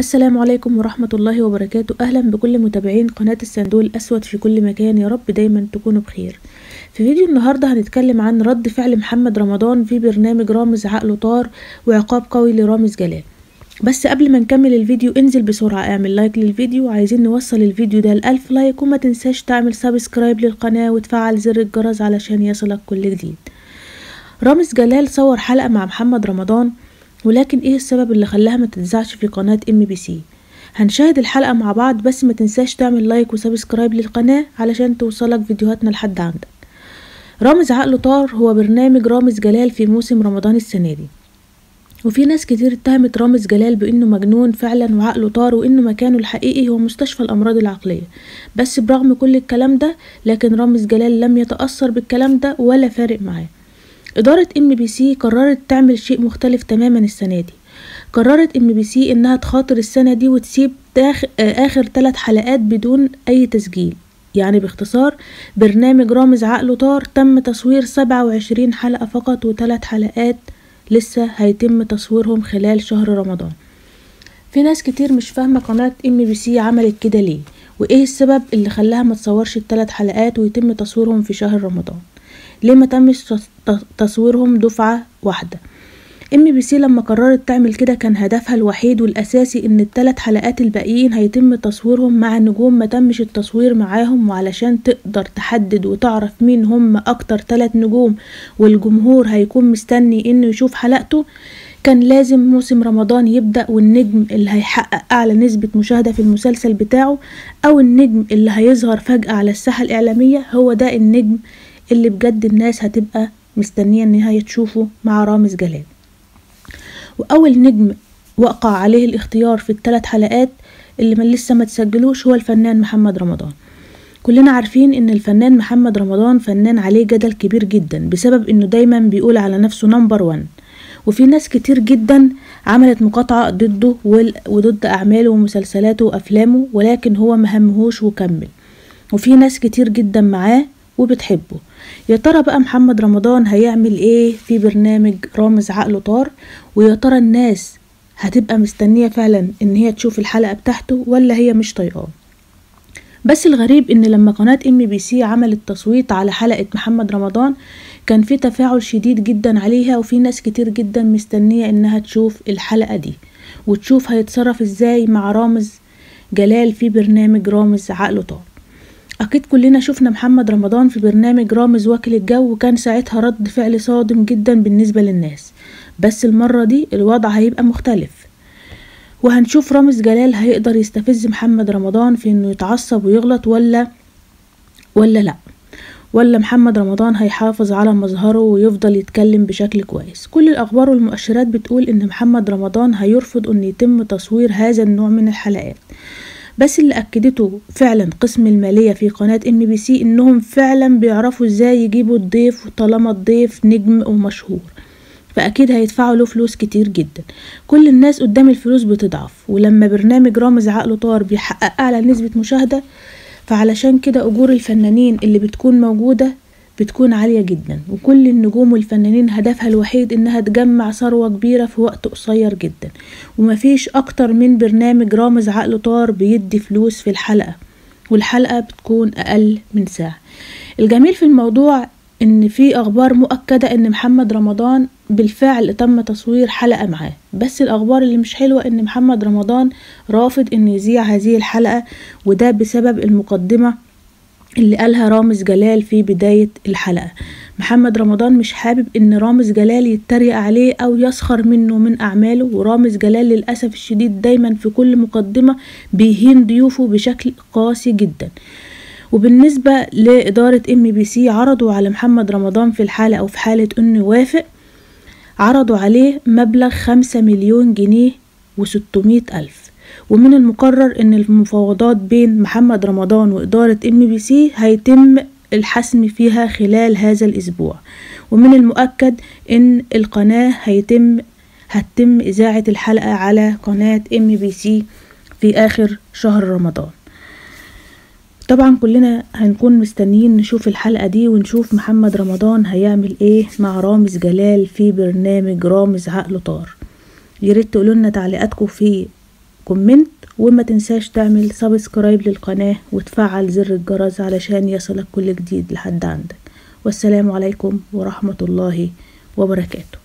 السلام عليكم ورحمة الله وبركاته. أهلا بكل متابعين قناة الصندوق الأسود في كل مكان. يا رب دايما تكونوا بخير. في فيديو النهاردة هنتكلم عن رد فعل محمد رمضان في برنامج رامز عقله طار وعقاب قوي لرامز جلال. بس قبل ما نكمل الفيديو انزل بسرعة اعمل like للفيديو. وعايزين نوصل الفيديو ده لألف like. وما تنساش تعمل subscribe للقناة وتفعل زر الجرس علشان يصلك كل جديد. رامز جلال صور حلقة مع محمد رمضان. ولكن إيه السبب اللي خلاها ما تتذاعش في قناة MBC؟ هنشاهد الحلقة مع بعض بس ما تنساش تعمل like و subscribe للقناة علشان توصلك فيديوهاتنا لحد عندك رامز عقله طار هو برنامج رامز جلال في موسم رمضان السنة دي. وفي ناس كتير اتهمت رامز جلال بإنه مجنون فعلا وعقله طار وإنه مكانه الحقيقي هو مستشفى الأمراض العقلية. بس برغم كل الكلام ده لكن رامز جلال لم يتأثر بالكلام ده ولا فارق معاه. إدارة MBC قررت تعمل شيء مختلف تماما السنة دي. قررت MBC إنها تخاطر السنة دي وتسيب. آخر ثلاث حلقات بدون أي تسجيل. يعني باختصار برنامج رامز عقله طار تم تصوير سبعة وعشرين حلقة فقط وثلاث حلقات لسه هيتم تصويرهم خلال شهر رمضان. في ناس كتير مش فاهمة قناة MBC عملت كده ليه وإيه السبب اللي خلاها ما تصورش الثلاث حلقات ويتم تصويرهم في شهر رمضان؟ ليه ما تمش تصويرهم دفعة واحدة؟ MBC لما قررت تعمل كده كان هدفها الوحيد والأساسي إن الثلاث حلقات الباقيين هيتم تصويرهم مع نجوم ما تمش التصوير معاهم وعلشان تقدر تحدد وتعرف مين هم أكتر ثلاث نجوم والجمهور هيكون مستني إنه يشوف حلقته كان لازم موسم رمضان يبدأ والنجم اللي هيحقق أعلى نسبة مشاهدة في المسلسل بتاعه أو النجم اللي هيظهر فجأة على الساحة الإعلامية هو ده النجم اللي بجد الناس هتبقى مستنية النهاية تشوفه مع رامز جلال. وأول نجم وقع عليه الاختيار في الثلاث حلقات اللي من لسه ما تسجلوش هو الفنان محمد رمضان. كلنا عارفين إن الفنان محمد رمضان فنان عليه جدل كبير جدا بسبب إنه دايما بيقول على نفسه نمبر وان وفي ناس كتير جدا عملت مقاطعة ضده وضد أعماله ومسلسلاته وأفلامه ولكن هو مهمهوش وكمل. وفي ناس كتير جدا معاه وبتحبه. يا ترى بقى محمد رمضان هيعمل إيه في برنامج رامز عقله طار؟ ويا ترى الناس هتبقى مستنية فعلا إن هي تشوف الحلقة بتاعته ولا هي مش طايقاه؟ بس الغريب إن لما قناة MBC عملت تصويت على حلقة محمد رمضان كان في تفاعل شديد جدا عليها وفي ناس كتير جدا مستنية إنها تشوف الحلقة دي وتشوف هيتصرف إزاي مع رامز جلال في برنامج رامز عقله طار. أكيد كلنا شفنا محمد رمضان في برنامج رامز واكل الجو وكان ساعتها رد فعل صادم جدا بالنسبة للناس. بس المرة دي الوضع هيبقى مختلف. وهنشوف رامز جلال هيقدر يستفز محمد رمضان في إنه يتعصب ويغلط ولا ولا لأ. ولا محمد رمضان هيحافظ على مظهره ويفضل يتكلم بشكل كويس. كل الأخبار والمؤشرات بتقول إن محمد رمضان هيرفض ان يتم تصوير هذا النوع من الحلقات. بس اللي أكدته فعلا قسم المالية في قناة MBC إنهم فعلا بيعرفوا إزاي يجيبوا الضيف طالما الضيف نجم ومشهور. فأكيد هيدفعوا له فلوس كتير جدا. كل الناس قدام الفلوس بتضعف ولما برنامج رامز عقله طار بيحقق أعلى نسبة مشاهدة فعلشان كده أجور الفنانين اللي بتكون موجودة بتكون عالية جدا وكل النجوم والفنانين هدفها الوحيد إنها تجمع ثروة كبيرة في وقت قصير جدا ومفيش أكتر من برنامج رامز عقله طار بيدي فلوس في الحلقة والحلقة بتكون أقل من ساعة. الجميل في الموضوع إن في أخبار مؤكدة إن محمد رمضان بالفعل تم تصوير حلقة معاه بس الأخبار اللي مش حلوة إن محمد رمضان رافض ان يذيع هذه الحلقة وده بسبب المقدمة اللي قالها رامز جلال في بداية الحلقة. محمد رمضان مش حابب إن رامز جلال يتريق عليه أو يسخر منه من أعماله ورامز جلال للأسف الشديد دايما في كل مقدمة بيهين ضيوفه بشكل قاسي جدا. وبالنسبة لإدارة MBC عرضوا على محمد رمضان في الحالة أو في حالة إنه يوافق عرضوا عليه مبلغ خمسة مليون جنيه وستمائة ألف. ومن المقرر إن المفاوضات بين محمد رمضان وإدارة MBC هيتم الحسم فيها خلال هذا الأسبوع. ومن المؤكد إن القناة هيتم هتتم إذاعة الحلقة على قناة MBC في آخر شهر رمضان. طبعا كلنا هنكون مستنيين نشوف الحلقة دي ونشوف محمد رمضان هيعمل إيه مع رامز جلال في برنامج رامز عقله طار. ياريت تقولولنا تعليقاتكم في comment وما تنساش تعمل subscribe للقناة وتفعل زر الجرس علشان يصلك كل جديد لحد عندك. والسلام عليكم ورحمة الله وبركاته.